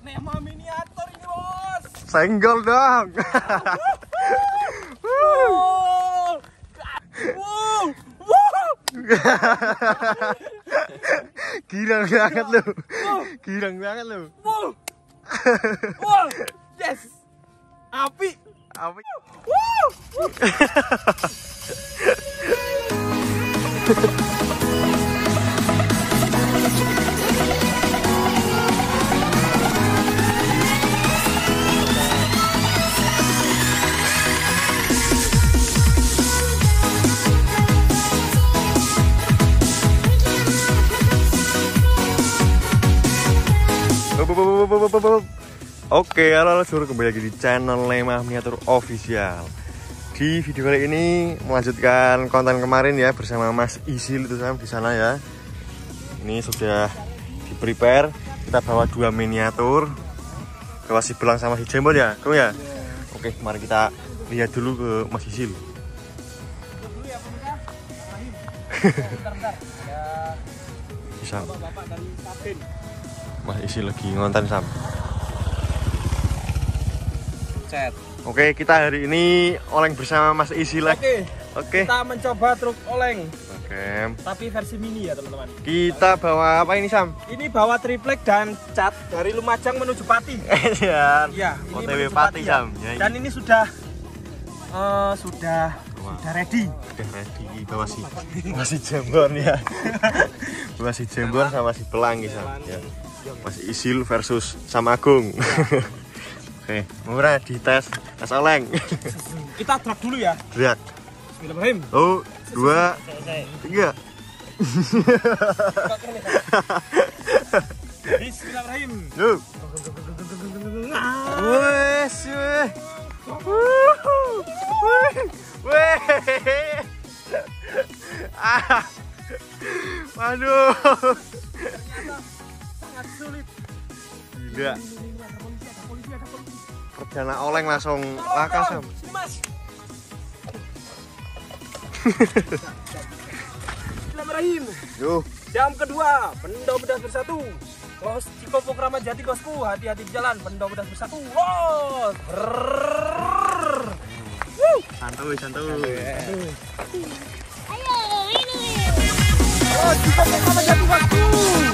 Nema miniatur ini bos. Senggol dong. Wow. Wow. Wow. Girang banget lu. Girang banget lu. Wow. Wow. Yes. Api. Apa? Wow. bup, bup. Oke, halo halo seluruh kembali lagi di channel Lemah Miniatur Official. Di video kali ini melanjutkan konten kemarin ya bersama Mas Isil itu Sam di sana ya. Ini sudah di prepare. Kita bawa dua miniatur. Bawa si belang sama si jembol ya, kau ya. Oke, mari kita lihat dulu ke Mas Isil. Ya. Ya, Bisa. bapak dari. Mas Isil lagi ngonten Sam. Chat. Oke, kita hari ini oleng bersama Mas Isil lagi. Oke. Oke. Kita mencoba truk oleng, Oke. tapi versi mini ya teman-teman. Kita bawa apa ini Sam? Ini bawa triplek dan cat dari Lumajang menuju Pati. ya. Iya, ini OTW menuju Pati ya. Sam. Ya, Dan ini sudah eh, sudah Wah. sudah ready. udah ready bawa si masih jembon ya. bawa si jembon sama si pelang Sam. Ya. Masih Isil versus Sam Agung. Oke, murah di tes tes oleng. Kita drag dulu ya. Lihat. Bismillahirrahmanirrahim. Oh, dua, tiga. Bismillahirrahmanirrahim. Yuk. Wes. Weh. Ah. Sangat sulit. Gila. Ini, ini, ini. Perdana oleng langsung Tolong, laka tolong. sam. Bismillahirrahmanirrahim. Yuk. Jam kedua, Pendo Bedas Bersatu. Los Cikopo Keramat Jati bosku, hati-hati di jalan, Pendo Bedas Bersatu. Los. Santuy, santuy. Los Cikopo Keramat Jati bosku.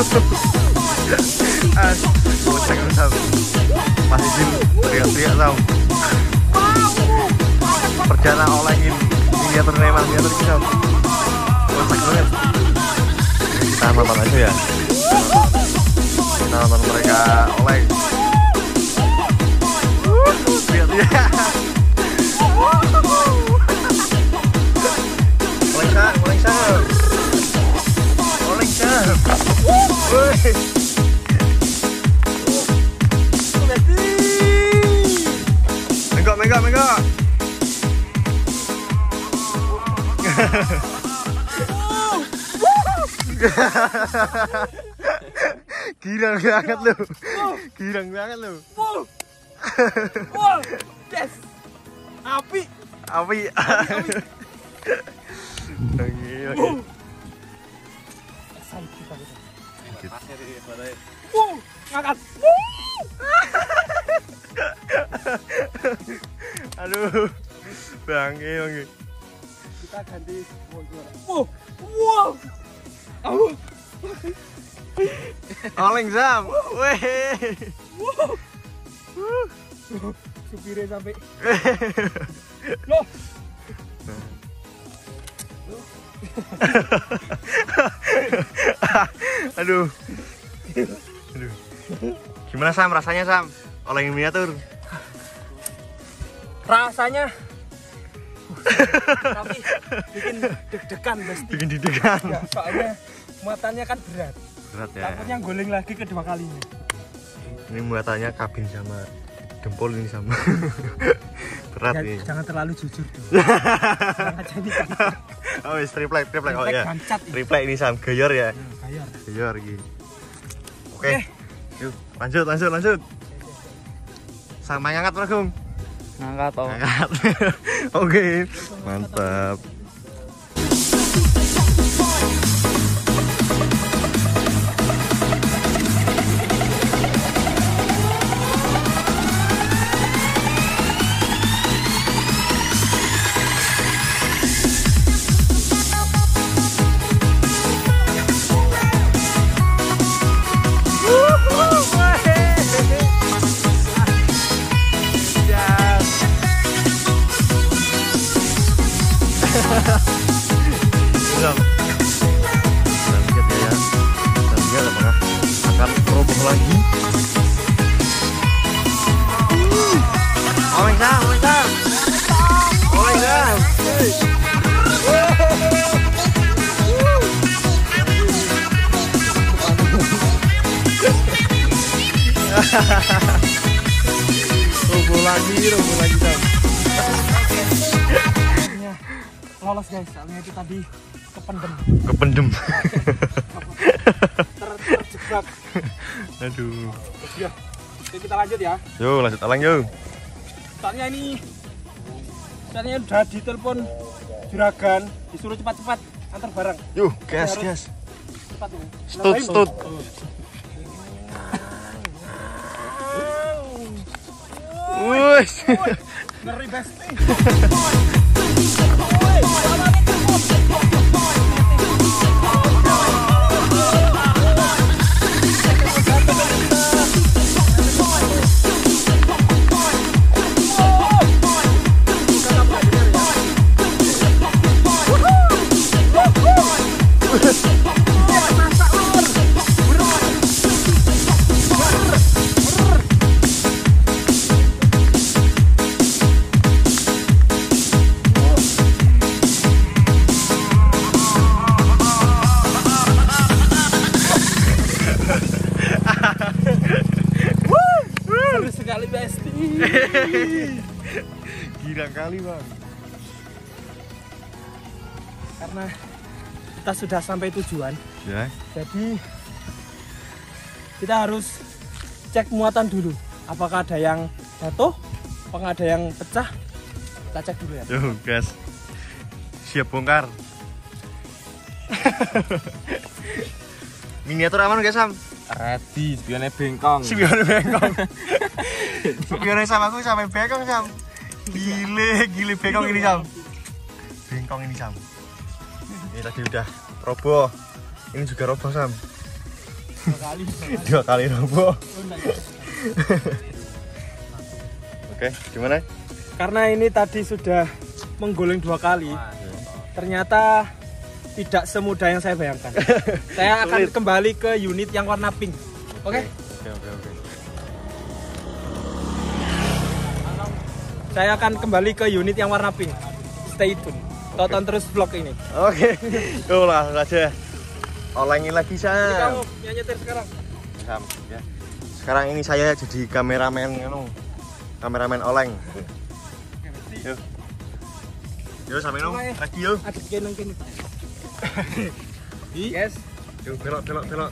Ah, boceng lu sam. Masih Isil teriak-teriak sam. Perdana olengin miniatur memang miniatur ini sam. Boceng banget. Kita nonton aja ya. Kita nonton mereka oleng. Teriak-teriak. Menggok, menggok, menggok. Girang banget lu. Girang banget lu. Yes. Api. Api. Oke, oke. Excited aku. Wow. Ngangkat. Aduh. Bangke, bangke. Kita ganti Wow. Wow. Wow. Oleng Sam. Weh. Supirnya sampai. Loh. Aduh. Aduh. Gimana Sam rasanya Sam? Oleng miniatur. Rasanya tapi bikin deg-degan pasti. Bikin didegan. Ya, soalnya muatannya kan berat. Berat ya. Takutnya guling lagi kedua kalinya. Ini muatannya kabin sama dempul ini sama. Berat Ya, nih. jangan terlalu jujur dong. Jangan kan. Oh, wis triplek, triplek oh ya. Triplek ini Sam, gayor ya. Hmm, Bayar. Gayor gitu. Oke. Yuk, lanjut, lanjut, lanjut. Sama ngangkat langsung. Ngangkat toh. Ngangkat. Oke, mantap. Lagi. Sam, oleng Sam. Oleng Sam. Roboh lagi, roboh lagi lolos guys. Soalnya itu tadi kependem. Kependem. Terjebak. Aduh. Ya. Oke, kita lanjut ya. Yuk lanjut alang yuk. Soalnya ini soalnya udah ditelepon juragan disuruh cepat-cepat antar barang Yuk, gas, gas. cepat ini Stut, stut. Wush. ngeri besti sudah sampai tujuan Ya. jadi kita harus cek muatan dulu apakah ada yang jatuh apakah ada yang pecah kita cek dulu ya Yuk, gas. Siap bongkar. Miniatur aman guys, Sam? Ready, spionnya bengkong. Spion bengkong. Spion sama aku sampai bengkong, Sam. Gile, gile bengkong ini, Sam. Bengkong ini, Sam. Ini tadi udah roboh. Ini juga roboh, Sam. dua kali Dua kali roboh. Oke, gimana? karena ini tadi sudah menggulung dua kali ternyata tidak semudah yang saya bayangkan saya akan Sulit. kembali ke unit yang warna pink oke Oke, oke, oke. saya akan kembali ke unit yang warna pink stay tune tonton terus vlog ini Oke, yuk langsung aja. olengin lagi Ini Sam. kamu yang nyetir sekarang. Sam, ya. Sekarang ini saya jadi kameramen ngono. Kameramen oleng. Yuk. Yuk sampai nong, lagi yuk. Ada genang kene. Yes. Yuk belok belok belok.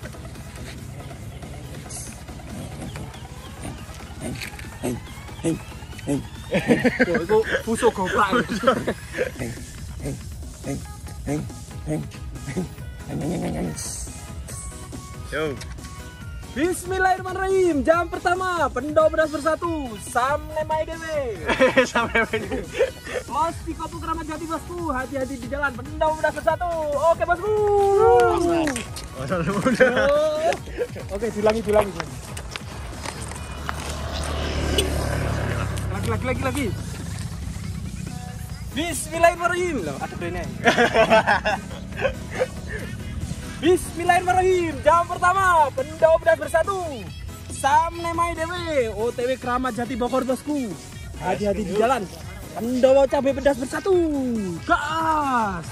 Tuh, itu busuk goblok. Yuk. Bismillahirrahmanirrahim. Jam pertama, Pendo Beras Bersatu. Sam nemai dewe. sampai ini. Bos di Kopu Keramat Jati bosku. Hati-hati di jalan. Pendo Beras Bersatu. Oke bosku. Oke, diulangi, diulangi. Lagi, lagi, lagi, lagi. Bismillahirrahmanirrahim. Loh, ada brandnya. Bismillahirrahmanirrahim. Jam pertama, Pendo Beras Bersatu. Sam nemai dewe. OTW Keramat Jati Bogor bosku. Hati-hati di jalan. Pendowo cabai pedas bersatu. Gas.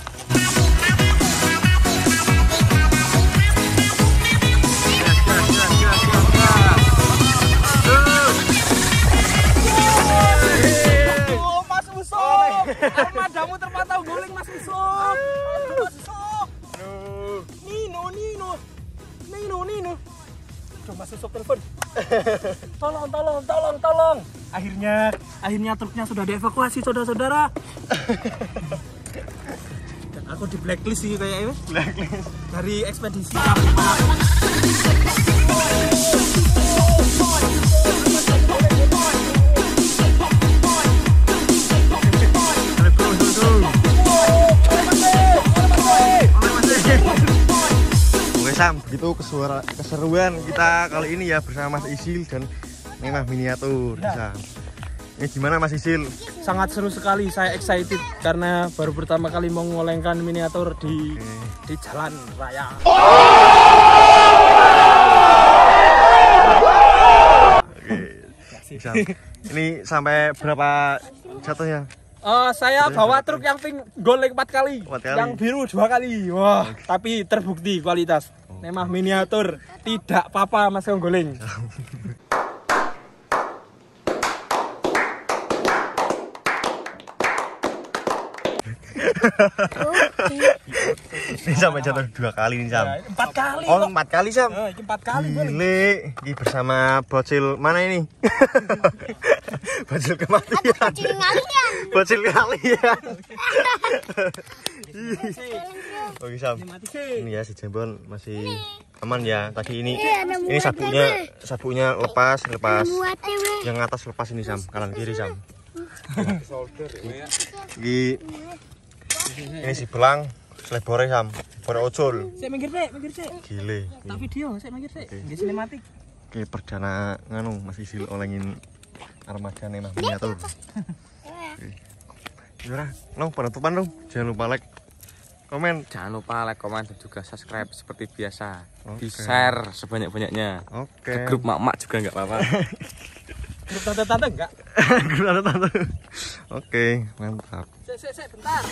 Tolong, tolong, tolong, tolong. Akhirnya, akhirnya truknya sudah dievakuasi, saudara-saudara. Dan aku di blacklist sih kayak ini. Blacklist. Dari ekspedisi. Sam, begitu kesuara, keseruan kita kali ini ya bersama Mas Isil dan Memah Miniatur Ya. Sam. Ini gimana Mas Isil? Sangat seru sekali, saya excited karena baru pertama kali mau ngolengkan miniatur di di jalan raya. Oke. Sam. Ini sampai berapa jatuhnya? Eh, saya bawa truk yang pink golek empat kali, Empat kali. yang biru dua kali. Wah, tapi terbukti kualitas. Memang miniatur, tidak apa-apa Mas Goleng. Ini sampai jatuh dua kali nih Sam. Ya, empat kali. Oh empat kali Sam. Ini empat kali. Gile, ini bersama bocil mana ini? bocil kematian. Bocil kalian. Oke Sam. Mati sih. Ini ya si Jembon masih aman ya. Tadi ini ini sabuknya sabuknya lepas lepas. Yang atas lepas ini Sam, kanan kiri Sam. Ini ini si belang selebore Sam, selebore ojol. Saya minggir sih, minggir sih. Gile. Tak video, saya minggir sih. Di sinematik. Oke, perdana nganu Mas Isil olengin armada nih miniatur. Yura, no penutupan dong. Jangan lupa like, komen. Jangan lupa like, komen, dan juga subscribe seperti biasa. Oke. Di share sebanyak-banyaknya. Oke. Ke grup mak-mak juga nggak apa-apa. Grup tante-tante enggak? Grup tante-tante. Oke, mantap. Sek, sek, sek, bentar.